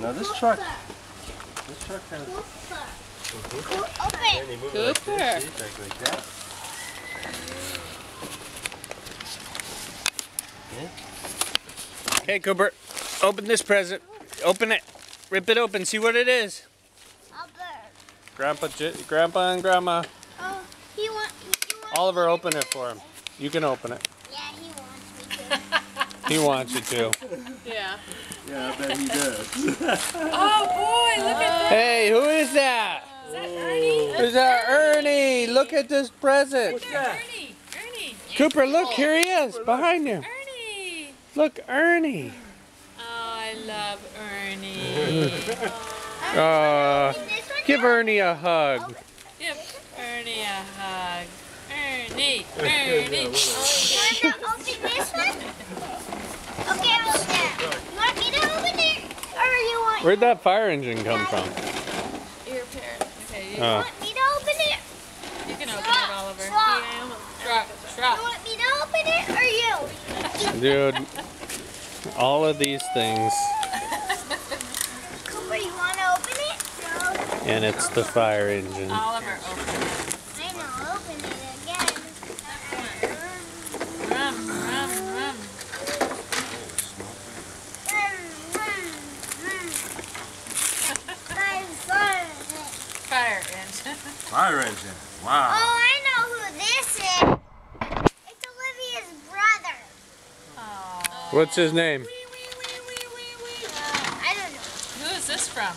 No, this truck. This truck has. Open. And you move like Cooper. this, like, like that. Okay, Cooper, open this present. Open it. Rip it open. See what it is. Open. Grandpa, Grandpa, and Grandma. Oh, he want. He want Oliver, open it for him. You can open it. Yeah, he wants me to. He wants you to. Yeah. Yeah, I bet he does. Oh boy, look at that. Hey, who is that? that. Is that Ernie? Who's that? Ernie. Look at this present. What's that? Ernie. Ernie. Cooper, look, here he is, behind you. Ernie. Look, Ernie. Oh, I love Ernie. Uh, give Ernie a hug. Give Ernie a hug. Ernie. Ernie. You want to open this one? Okay, I'll open it. You want me to open it, or you want? Where'd that fire engine come from? Your parent. Okay, you, Uh, Want me to open it? you can open it, Oliver. Stop. Yeah, almost- Drop. You want me to open it, or you? dude, all of these things, Cooper, you want to open it? No. and it's the fire engine. Oliver, open it. I know. Open it again. Rum, rum, rum. Fire engine. Fire engine. Wow. Oh, I know who this is. It's Olivia's brother. Oh. What's his name? Uh, I don't know. Who is this from?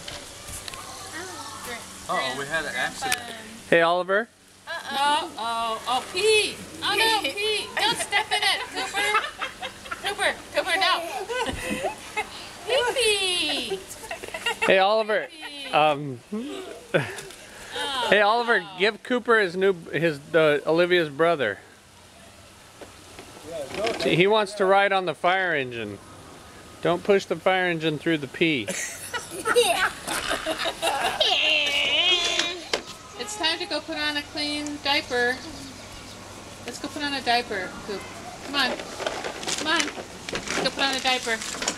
Oh, we had an accident. Hey, Oliver. Oh, oh, oh, Pete. Oh no, Pete. Don't step in it, Cooper. Cooper, Cooper, no. Pee-pee. Hey, Oliver. Um. Hey, Oliver. Give Cooper his new his uh, Olivia's brother. He wants to ride on the fire engine. Don't push the fire engine through the pee. It's time to go put on a clean diaper. Let's go put on a diaper, Coop. Come on. Come on. Let's go put on a diaper.